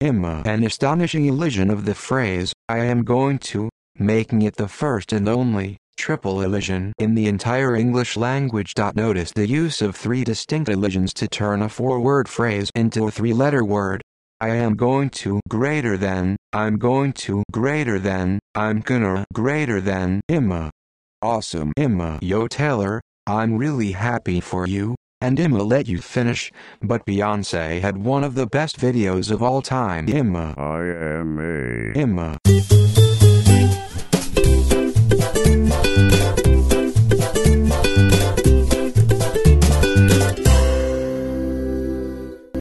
ima. An astonishing elision of the phrase, I am going to, making it the first and only, triple elision in the entire English language. Notice the use of three distinct elisions to turn a four-word phrase into a three-letter word. I am going to greater than, I'm going to greater than, I'm gonna greater than ima. Awesome ima. Yo Taylor, I'm really happy for you. And ima let you finish, but Beyonce had one of the best videos of all time. ima. I am a ima.